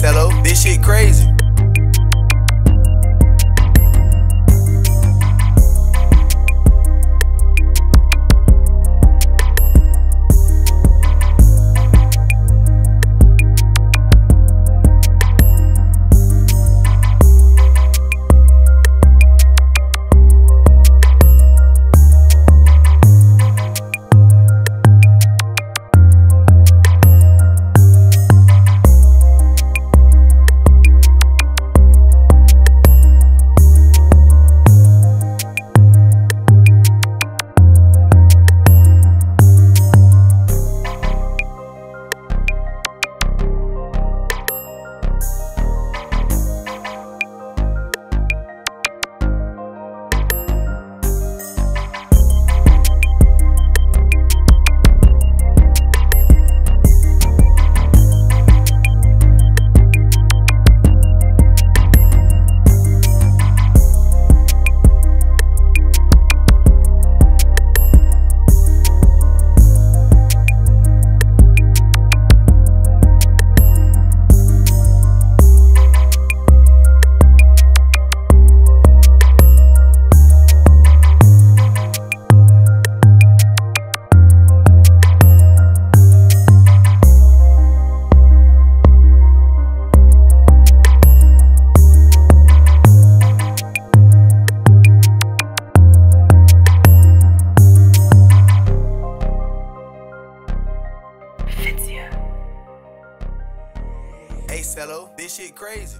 Cello, this shit crazy. Hey, Cello, this shit crazy.